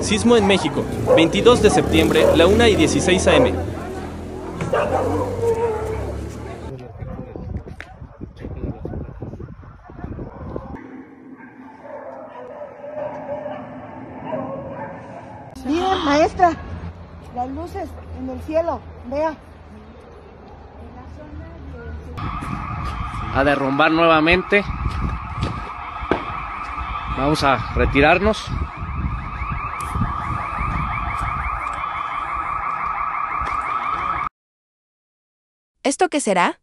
Sismo en México, 22 de septiembre, la 1 y 16 am. Miren, maestra, las luces en el cielo, vea. A derrumbar nuevamente. Vamos a retirarnos. ¿Esto qué será?